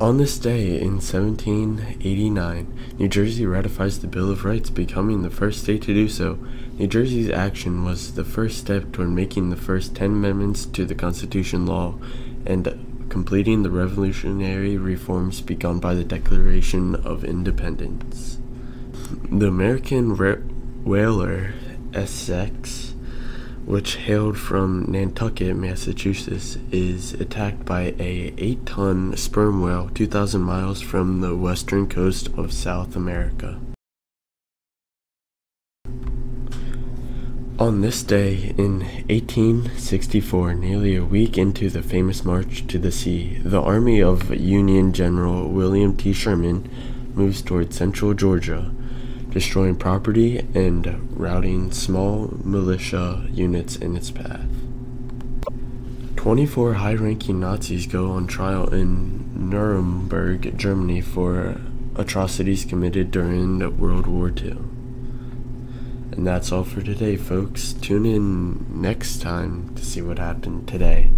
On this day in 1789, New Jersey ratifies the Bill of Rights, becoming the first state to do so. New Jersey's action was the first step toward making the first 10 amendments to the Constitution law and completing the revolutionary reforms begun by the Declaration of Independence. The American whaler Essex which hailed from Nantucket, Massachusetts, is attacked by a 8-ton sperm whale 2,000 miles from the western coast of South America. On this day in 1864, nearly a week into the famous March to the Sea, the army of Union General William T. Sherman moves toward central Georgia destroying property and routing small militia units in its path. 24 high ranking Nazis go on trial in Nuremberg, Germany for atrocities committed during World War II. And that's all for today, folks. Tune in next time to see what happened today.